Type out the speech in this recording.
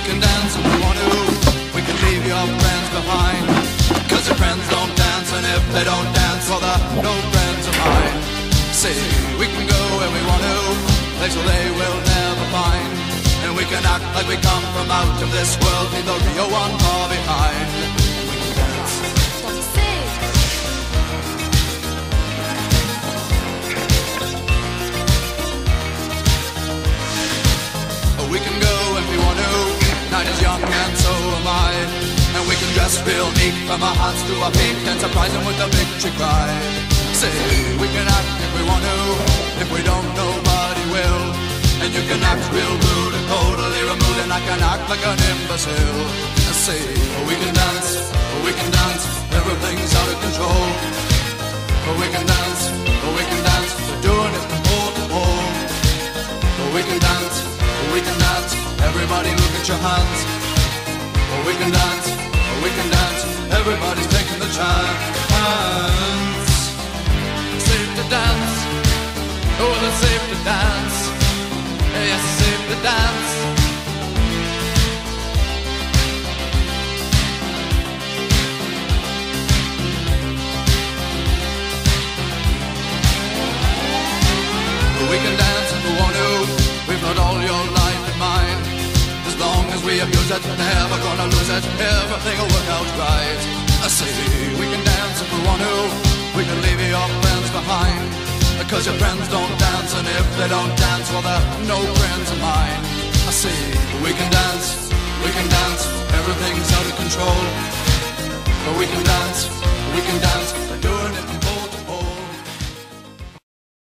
We can dance if we want to. We can leave your friends behind. Cause your friends don't dance, and if they don't dance, well, they're no friends of mine. See, we can go where we want to, place where they will never find. And we can act like we come from out of this world, leave the real one far behind. Can dress neat from our hearts to our feet and surprise them with a victory cry. Say we can act if we want to. If we don't, nobody will. And you can act real rude and totally removed, and I can act like an imbecile. Say we can dance, we can dance. Everything's out of control. We can dance, we can dance. We're doing it from pole to pole. We can dance, we can dance. Everybody look at your hands. We can dance, Oh, it's safe to dance. Yes, safe to dance. We can dance if we want to. We've got all your life in mind. As long as we abuse it, never gonna lose it. Everything will work out right. Because your friends don't dance, and if they don't dance, well, they're no friends of mine. I say we can dance, we can dance. Everything's out of control. But we can